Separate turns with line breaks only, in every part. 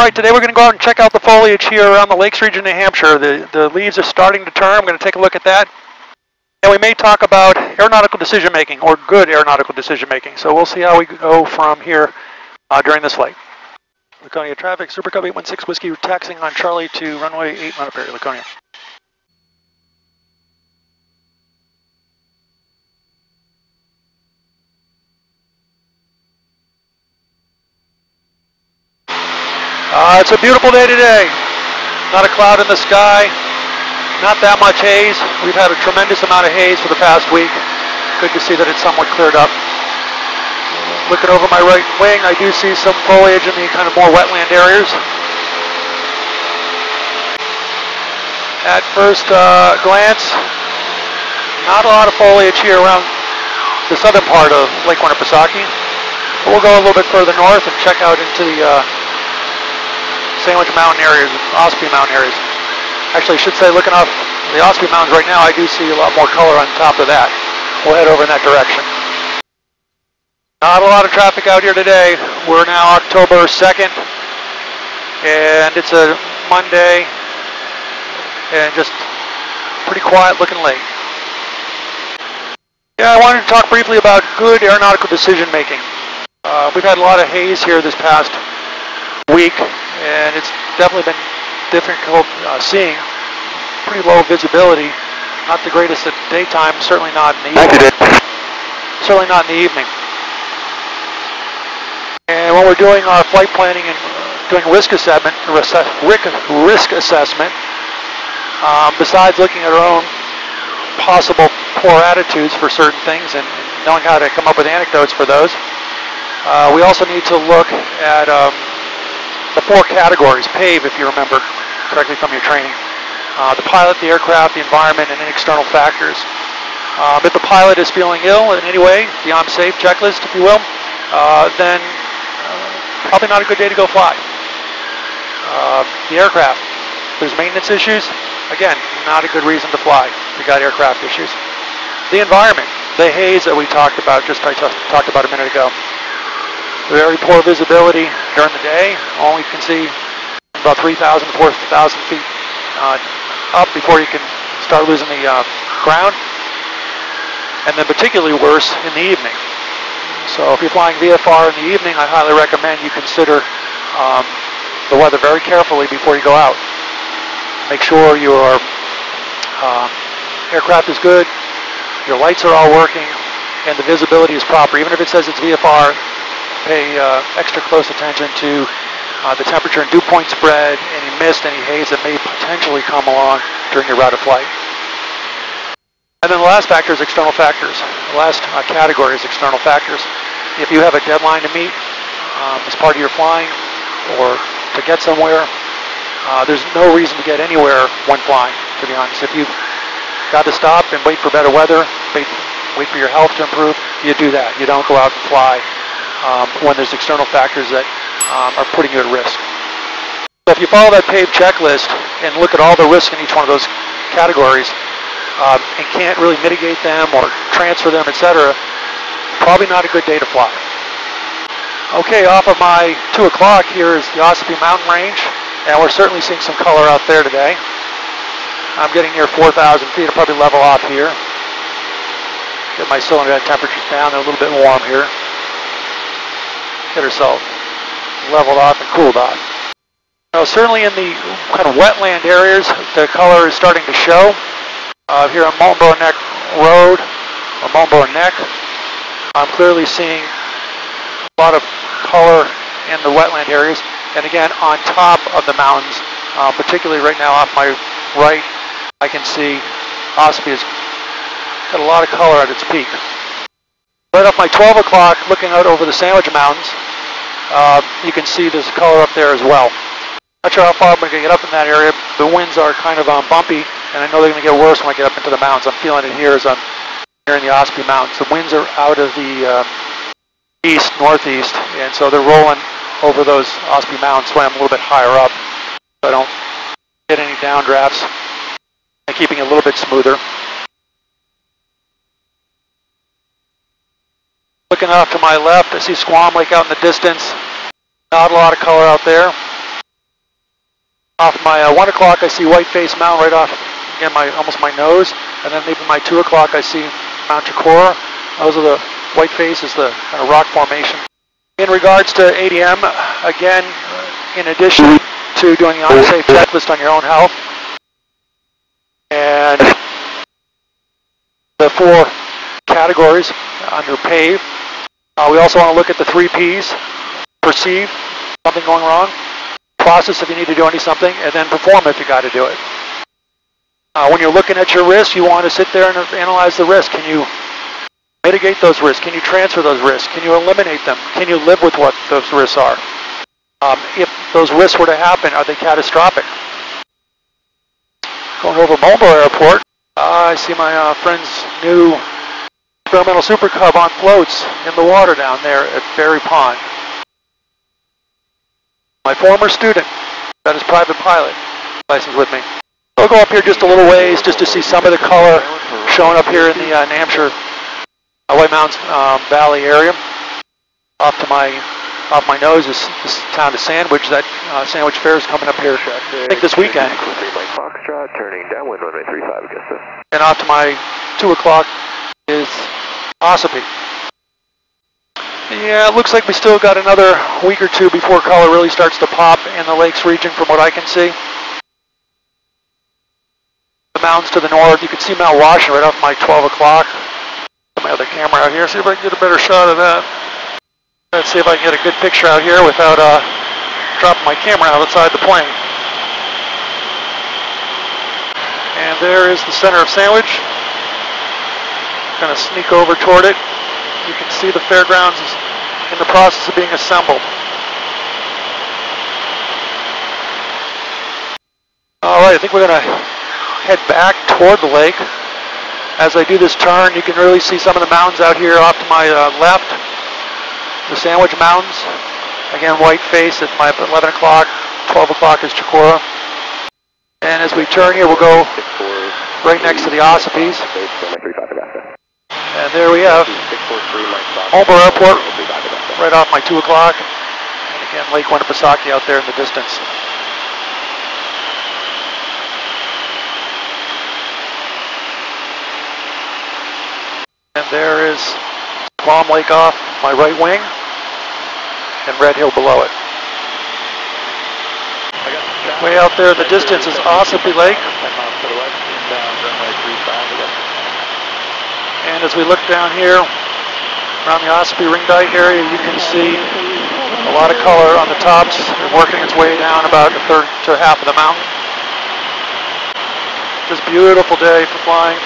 All right, today we're going to go out and check out the foliage here around the Lakes region, New Hampshire. The, the leaves are starting to turn. I'm going to take a look at that. And we may talk about aeronautical decision making or good aeronautical decision making. So we'll see how we go from here uh, during this flight. Laconia traffic, Super Cub 816 Whiskey taxing on Charlie to runway 8 run up area, Laconia. Uh, it's a beautiful day today. Not a cloud in the sky, not that much haze. We've had a tremendous amount of haze for the past week. Good to see that it's somewhat cleared up. Looking over my right wing, I do see some foliage in the kind of more wetland areas. At first uh, glance, not a lot of foliage here around the southern part of Lake Winnipesaukee. But we'll go a little bit further north and check out into the uh, Sandwich Mountain areas, Ossipee Mountain areas. Actually, I should say, looking off the Ossipee Mountains right now, I do see a lot more color on top of that. We'll head over in that direction. Not a lot of traffic out here today. We're now October 2nd, and it's a Monday, and just pretty quiet looking lake. Yeah, I wanted to talk briefly about good aeronautical decision making. Uh, we've had a lot of haze here this past week, and it's definitely been difficult uh, seeing. Pretty low visibility, not the greatest at daytime, certainly not in the evening. Certainly not in the evening. And when we're doing our flight planning and doing risk assessment, risk assessment, um, besides looking at our own possible poor attitudes for certain things and knowing how to come up with anecdotes for those, uh, we also need to look at um, the four categories, PAVE if you remember correctly from your training. Uh, the pilot, the aircraft, the environment, and any external factors. Um, if the pilot is feeling ill in any way, the I'm safe checklist, if you will, uh, then uh, probably not a good day to go fly. Uh, the aircraft, there's maintenance issues, again, not a good reason to fly. We got aircraft issues. The environment, the haze that we talked about, just I talked about a minute ago. Very poor visibility during the day. Only you can see about 3,000, 4,000 feet uh, up before you can start losing the uh, ground. And then particularly worse in the evening. So if you're flying VFR in the evening, I highly recommend you consider um, the weather very carefully before you go out. Make sure your uh, aircraft is good, your lights are all working, and the visibility is proper. Even if it says it's VFR, pay uh, extra close attention to uh, the temperature and dew point spread, any mist, any haze that may potentially come along during your route of flight. And then the last factor is external factors. The last uh, category is external factors. If you have a deadline to meet um, as part of your flying or to get somewhere, uh, there's no reason to get anywhere when flying, to be honest. If you've got to stop and wait for better weather, wait, wait for your health to improve, you do that. You don't go out and fly um, when there's external factors that um, are putting you at risk. So if you follow that PAVE checklist and look at all the risks in each one of those categories um, and can't really mitigate them or transfer them, etc., probably not a good day to fly. Okay, off of my 2 o'clock here is the Ossipee Mountain Range, and we're certainly seeing some color out there today. I'm getting near 4,000 feet. I'll probably level off here. Get my cylinder temperatures down. They're a little bit warm here get herself leveled off and cooled off. Now, certainly in the kind of wetland areas, the color is starting to show. Uh, here on Moultonborough Neck Road, or Moultonborough Neck, I'm clearly seeing a lot of color in the wetland areas. And again, on top of the mountains, uh, particularly right now off my right, I can see Ossipee has got a lot of color at its peak. Right off my 12 o'clock, looking out over the Sandwich Mountains, uh, you can see there's a color up there as well. Not sure how far I'm going to get up in that area. The winds are kind of um, bumpy, and I know they're going to get worse when I get up into the mountains. I'm feeling it here as I'm here in the Ossipee Mountains. The winds are out of the uh, east, northeast, and so they're rolling over those Ossipee Mountains when I'm a little bit higher up, so I don't get any downdrafts and keeping it a little bit smoother. Looking off to my left, I see Squam Lake out in the distance. Not a lot of color out there. Off my uh, 1 o'clock, I see Whiteface Mountain right off, again, my almost my nose. And then maybe my 2 o'clock, I see Mount Chocorua. Those are the Whiteface is the kind of rock formation. In regards to ADM, again, in addition to doing the on-safe checklist on your own health, and the four categories under PAVE, uh, we also want to look at the three Ps, perceive, something going wrong, process if you need to do any something, and then perform if you got to do it. Uh, when you're looking at your risk, you want to sit there and analyze the risk. Can you mitigate those risks? Can you transfer those risks? Can you eliminate them? Can you live with what those risks are? Um, if those risks were to happen, are they catastrophic? Going over Moultonborough Airport, uh, I see my uh, friend's new experimental Super Cub on floats in the water down there at Ferry Pond. My former student got his private pilot license with me. I'll go up here just a little ways just to see some of the color showing up here in the uh, New Hampshire uh, White Mountains um, Valley area. Off to my off my nose is this town of Sandwich. That uh, Sandwich Fair is coming up here, I think this weekend.
Foxtrot, turning downwind runway 35, Augusta.
And off to my 2 o'clock is Ossipee. Yeah, it looks like we still got another week or two before color really starts to pop in the lakes region from what I can see. The mountains to the north, you can see Mount Washington right off my 12 o'clock. My other camera out here, see if I can get a better shot of that. Let's see if I can get a good picture out here without uh, dropping my camera outside the plane. And there is the center of Sandwich. Kind of sneak over toward it. You can see the fairgrounds is in the process of being assembled. All right, I think we're going to head back toward the lake. As I do this turn, you can really see some of the mountains out here off to my uh, left the Sandwich Mountains. Again, Whiteface at my 11 o'clock, 12 o'clock is Chocorua. And as we turn here, we'll go right next to the Ossipees. And there we have Moultonborough Airport, right off my 2 o'clock. And again, Lake Winnipesaukee out there in the distance. And there is Palm Lake off my right wing and Red Hill below it. Way out there in the distance is Ossipee Lake. And as we look down here around the Ossipee Ring Dike area, you can see a lot of color on the tops and working its way down about a third to half of the mountain. Just beautiful day for flying.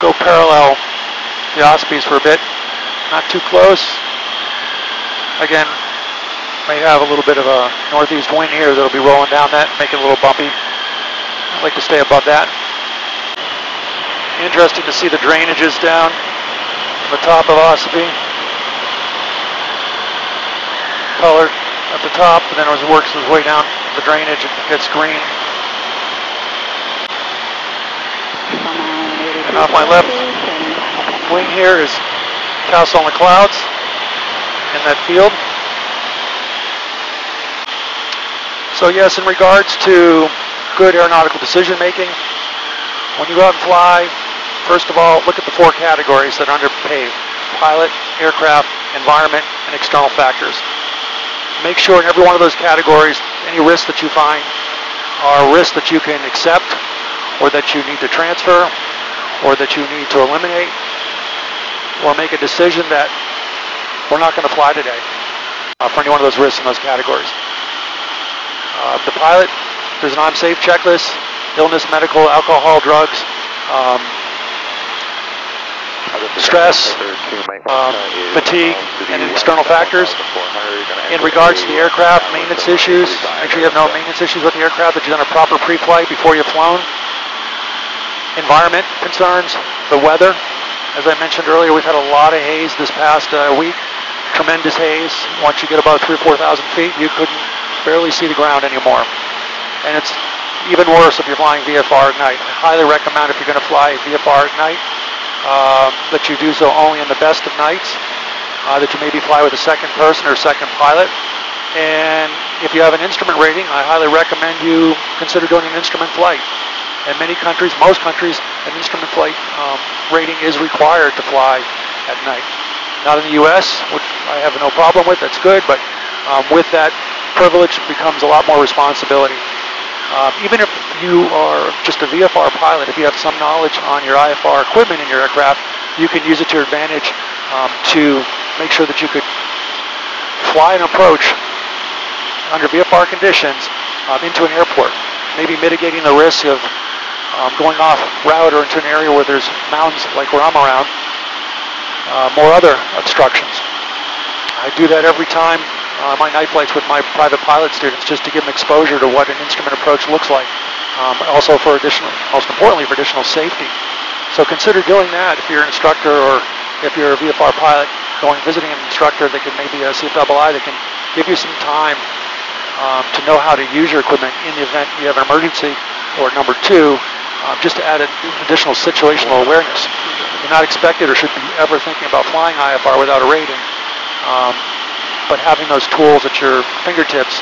Go parallel the Ossipees for a bit. Not too close. Again, may have a little bit of a northeast wind here that'll be rolling down that, make it a little bumpy. I'd like to stay above that. Interesting to see the drainages down the top of Ossipee. Color at the top, and then as it works its way down the drainage, it gets green. And off my left wing here is Castle on the Clouds in that field. So yes, in regards to good aeronautical decision making, when you go out and fly, first of all, look at the four categories that are under PAVE. Pilot, aircraft, environment, and external factors. Make sure in every one of those categories, any risks that you find are risks that you can accept, or that you need to transfer, or that you need to eliminate, or make a decision that we're not going to fly today uh, for any one of those risks in those categories. Uh, the pilot, there's an on-safe checklist, illness, medical, alcohol, drugs, um, stress, um, fatigue, and external factors. In regards to the aircraft maintenance issues, make sure you have no maintenance issues with the aircraft, that you've done a proper pre-flight before you've flown. Environment concerns, the weather. As I mentioned earlier, we've had a lot of haze this past uh, week. Tremendous haze. Once you get about three or 4,000 feet, you couldn't barely see the ground anymore. And it's even worse if you're flying VFR at night. I highly recommend if you're going to fly VFR at night uh, that you do so only in the best of nights, uh, that you maybe fly with a second person or second pilot. And if you have an instrument rating, I highly recommend you consider doing an instrument flight. In many countries, most countries, an instrument flight um, rating is required to fly at night. Not in the U.S., which I have no problem with, that's good, but um, with that privilege becomes a lot more responsibility. Um, even if you are just a VFR pilot, if you have some knowledge on your IFR equipment in your aircraft, you can use it to your advantage um, to make sure that you could fly an approach under VFR conditions um, into an airport, maybe mitigating the risk of um, going off route or into an area where there's mountains like where I'm around, um, or other obstructions. I do that every time uh, my night flights with my private pilot students just to give them exposure to what an instrument approach looks like. Um, also for additional, most importantly for additional safety. So consider doing that if you're an instructor or if you're a VFR pilot going visiting an instructor that can maybe a CFII that can give you some time um, to know how to use your equipment in the event you have an emergency. Or number two, um, just to add an additional situational awareness. You're not expected or should be ever thinking about flying IFR without a rating. Um, but having those tools at your fingertips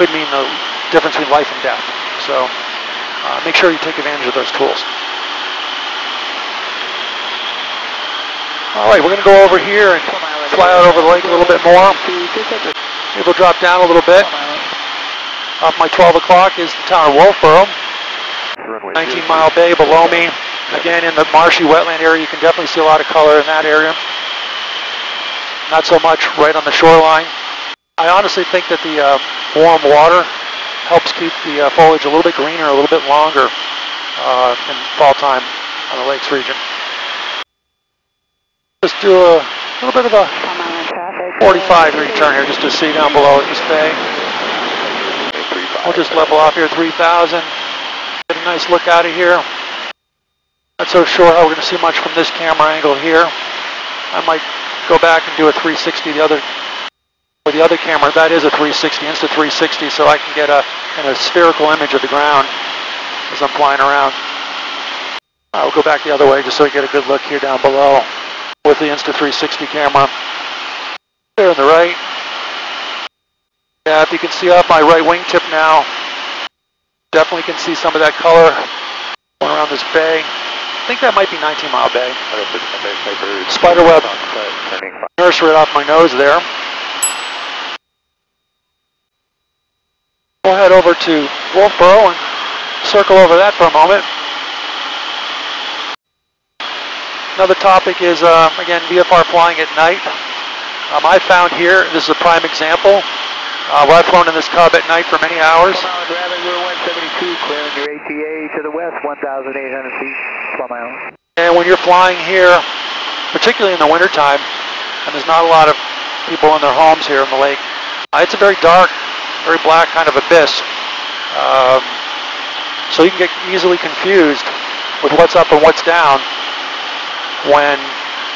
could mean the difference between life and death. So uh, make sure you take advantage of those tools. All right, we're going to go over here and fly out over the lake a little bit more. Maybe we'll drop down a little bit. Off my 12 o'clock is the town of Wolfeboro. 19 mile bay below me. Again, in the marshy wetland area, you can definitely see a lot of color in that area. Not so much right on the shoreline. I honestly think that the uh, warm water helps keep the uh, foliage a little bit greener, a little bit longer uh, in fall time on the lakes region. Just do a little bit of a 45 degree turn here just to see down below at this bay. We'll just level off here 3,000. Get a nice look out of here. Not so sure how we're going to see much from this camera angle here. I might go back and do a 360 the other with the other camera. That is a 360, Insta 360, so I can get a, of spherical image of the ground as I'm flying around. I'll go back the other way just so we get a good look here down below with the Insta360 camera. There on the right. Yeah, if you can see off my right wingtip now, definitely can see some of that color going around this bay. I think that might be 19 Mile Bay. Spiderweb nurse right off my nose there. We'll head over to Wolfeboro and circle over that for a moment. Another topic is, uh, again, VFR flying at night. Um, I found here, this is a prime example, uh, where I've flown in this Cub at night for many hours.
Rabbit, we're 172, clearing your ATA to the west, 1,800 feet, my own.
And when you're flying here, particularly in the wintertime, and there's not a lot of people in their homes here in the lake, uh, it's a very dark, very black kind of abyss. Um, so you can get easily confused with what's up and what's down when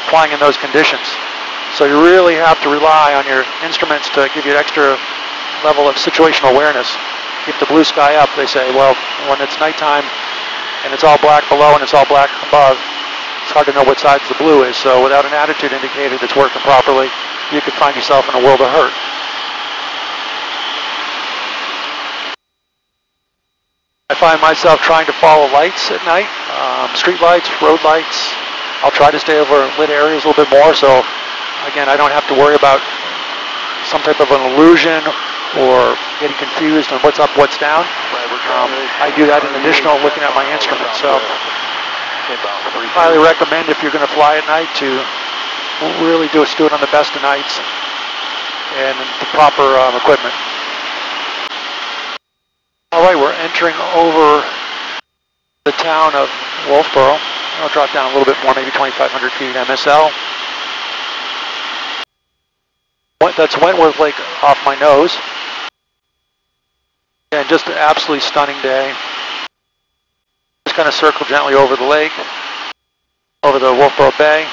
flying in those conditions. So you really have to rely on your instruments to give you an extra level of situational awareness. Keep the blue sky up, they say. Well, when it's nighttime and it's all black below and it's all black above, it's hard to know what side the blue is. So without an attitude indicator that's working properly, you could find yourself in a world of hurt. I find myself trying to follow lights at night, um, street lights, road lights, I'll try to stay over lit areas a little bit more so again I don't have to worry about some type of an illusion or getting confused on what's up, what's down. Um, I do that in addition to looking at my instrument. So highly recommend if you're going to fly at night to really do, do it on the best of nights and the proper um, equipment. All right, we're entering over the town of Wolfeboro. I'll drop down a little bit more, maybe 2,500 feet MSL. That's Wentworth Lake off my nose. And just an absolutely stunning day. Just kind of circle gently over the lake, over the Wolfeboro Bay.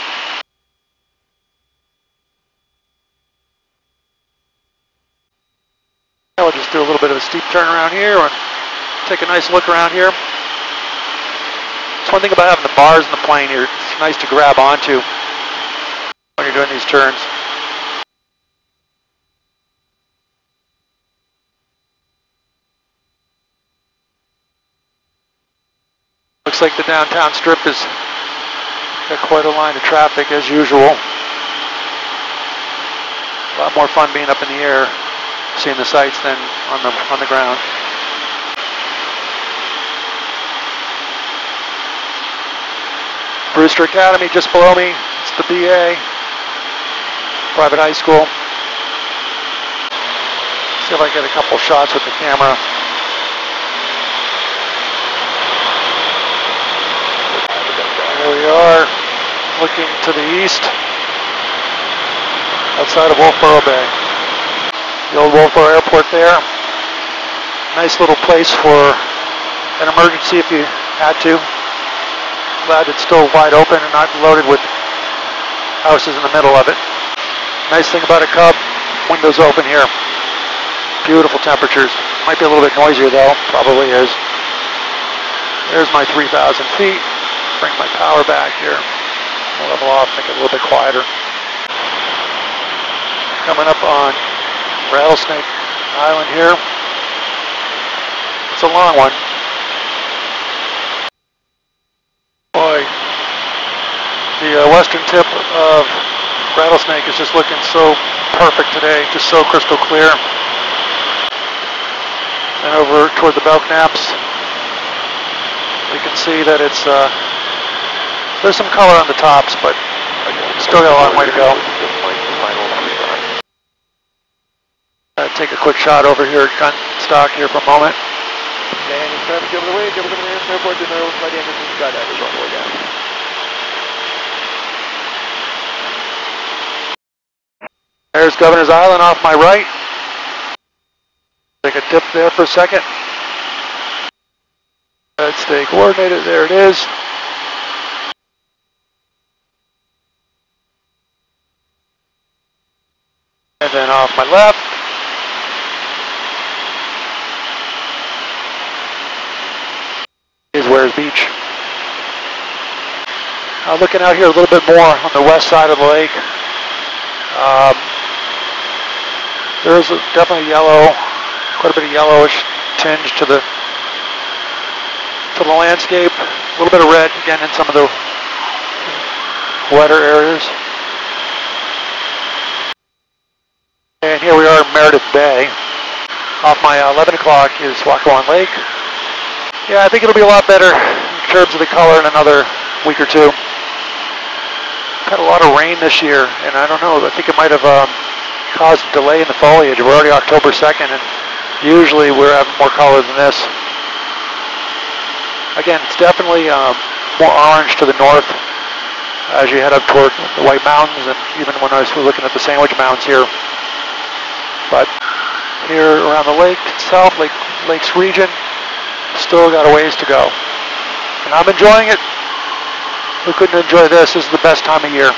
I'll just do a little bit of a steep turn around here and take a nice look around here. It's one thing about having the bars in the plane here. It's nice to grab onto when you're doing these turns. Like the downtown strip is got quite a line of traffic as usual. A lot more fun being up in the air, seeing the sights than on the on the ground. Brewster Academy just below me. It's the BA private high school. See if I get a couple shots with the camera. There we are, looking to the east, outside of Wolfeboro Bay. The old Wolfeboro Airport there. Nice little place for an emergency if you had to. Glad it's still wide open and not loaded with houses in the middle of it. Nice thing about a Cub, windows open here. Beautiful temperatures. Might be a little bit noisier though, probably is. There's my 3,000 feet. Bring my power back here. Level off, make it a little bit quieter. Coming up on Rattlesnake Island here. It's a long one. Boy, the uh, western tip of Rattlesnake is just looking so perfect today, just so crystal clear. And over toward the Belknaps, you can see that it's uh, there's some color on the tops, but still got a long way to go. Uh, take a quick shot over here at gun stock here for a moment.
Daniel traffic over the way, over the Anderson Airport, to know flight Anderson skydivers down.
There's Governor's Island off my right. Take a dip there for a second. Let's stay coordinated. There it is. And then off my left. Is Weirs Beach. Uh, looking out here a little bit more on the west side of the lake. Um, there is a, definitely yellow, quite a bit of yellowish tinge to the to the landscape. A little bit of red again in some of the wetter areas. And here we are in Meredith Bay. Off my uh, 11 o'clock is Waukewan Lake. Yeah, I think it'll be a lot better in terms of the color in another week or two. Had a lot of rain this year, and I don't know, I think it might have um, caused a delay in the foliage. We're already October 2nd, and usually we're having more color than this. Again, it's definitely um, more orange to the north as you head up toward the White Mountains, and even when I was looking at the Sandwich Mountains here. But here around the lake itself, Lake Lakes region, still got a ways to go. And I'm enjoying it. Who couldn't enjoy this? This is the best time of year.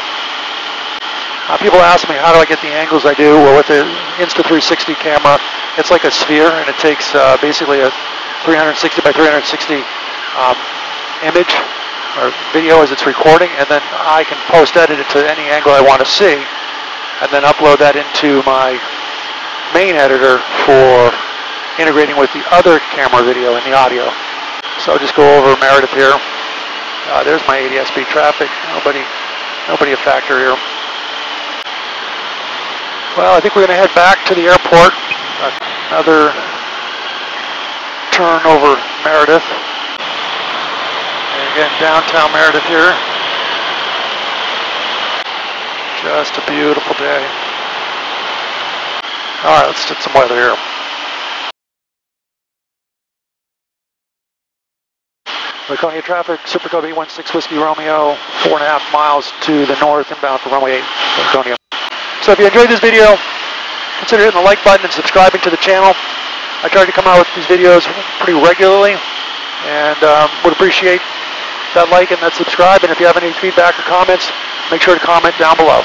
Uh, people ask me, how do I get the angles I do? Well, with the Insta360 camera, it's like a sphere, and it takes uh, basically a 360 by 360 um, image or video as it's recording, and then I can post-edit it to any angle I want to see, and then upload that into my main editor for integrating with the other camera video and the audio. So I'll just go over Meredith here. Uh, there's my ADS-B traffic. Nobody, nobody a factor here. Well, I think we're going to head back to the airport. Another turn over Meredith. And again, downtown Meredith here. Just a beautiful day. All right, let's get some weather here. Laconia traffic, Super Cub 816 Whiskey Romeo, four and a half miles to the north, inbound for runway 8, Laconia. So if you enjoyed this video, consider hitting the like button and subscribing to the channel. I try to come out with these videos pretty regularly, and um, would appreciate that like and that subscribe. And if you have any feedback or comments, make sure to comment down below.